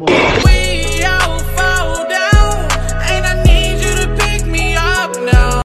哇